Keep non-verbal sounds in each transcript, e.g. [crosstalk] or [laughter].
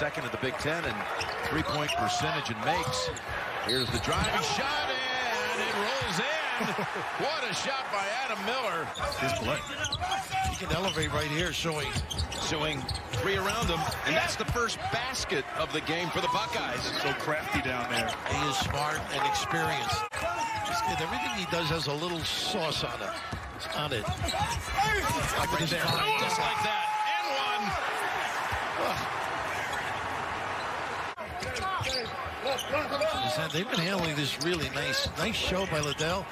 second in the Big Ten in three-point percentage and makes. Here's the driving shot, and it rolls in. [laughs] what a shot by Adam Miller. His play. He can elevate right here, showing Showing three around him, and that's the first basket of the game for the Buckeyes. So crafty down there. he is smart and experienced. Kid, everything he does has a little sauce on it. On it. Like Right there, just like that. And one. They've been handling this really nice. Nice show by Liddell.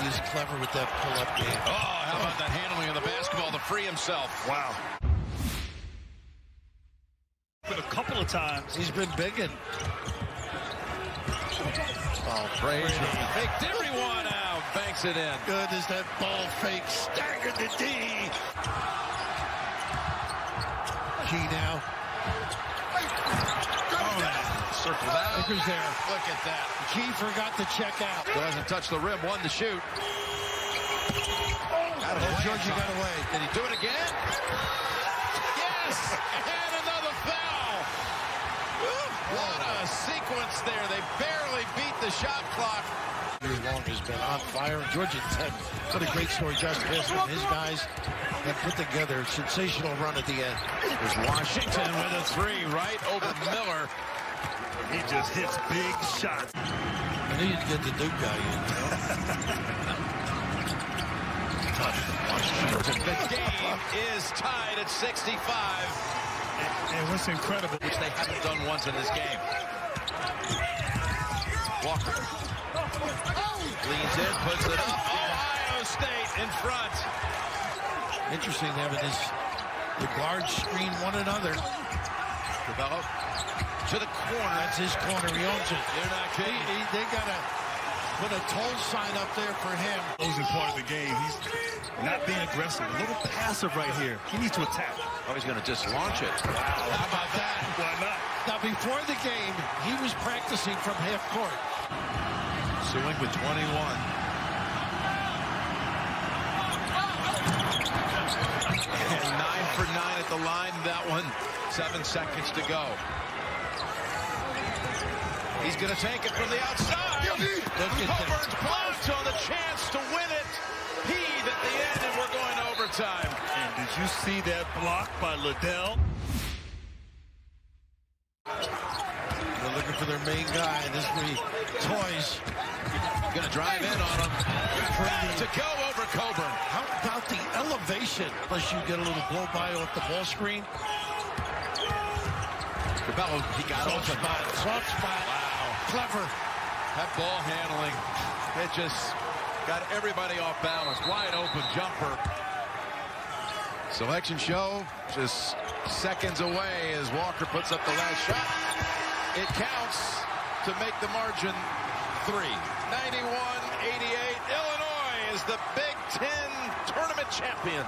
He is clever with that pull-up game. Oh, how about that handling of the basketball to free himself? Wow. But a couple of times. He's been bigging. Oh, Frazier faked everyone out. Banks it in. Good as that ball fake. Staggered the D. Key now. Circled out. Baker's there. Look at that. Key forgot to check out. Doesn't touch the rim. One to shoot. Got Oh, away. Georgia got away. Did he do it again? Yes! [laughs] And another foul. Woo, What a sequence there. They barely beat the shot clock. Year long has been on fire. Georgia Tech, what a great story. Justin Heston and his guys have put together a sensational run at the end. There's Washington with a three right over Miller. He just hits big shots. I knew you'd get the Duke guy in. Washington. The game is tied at 65, And what's incredible, which they haven't done once in this game. Walker leans in, puts it up. Ohio State in front. Interesting having this, the guards screen one another. Develop to the corner. That's his corner. He owns it. You're not He, kidding. he, they got to put a toll sign up there for him. closing part of the game. He's not being aggressive. A little passive right here. He needs to attack. Oh, he's going to just launch it. How about that? Why not? Now, before the game, he was practicing from half court. Sueing with 21. And nine for nine at the line. That one, seven seconds to go. He's going to take it from the outside. Cockburn's blocked on the chance to win it. Heave at the end, and we're going to overtime. And did you see that block by Liddell? They're looking for their main guy. This is where he toys. Going to drive in on him. Back to go over Coburn. How about the elevation? Unless you get a little blow by off the ball screen. Curbelo, he got Soft spot. Soft spot. Wow. Clever. That ball handling, it just got everybody off balance. Wide open jumper. Selection show just seconds away as Walker puts up the last shot. It counts to make the margin three. 91-88. Illinois is the Big Ten tournament champion.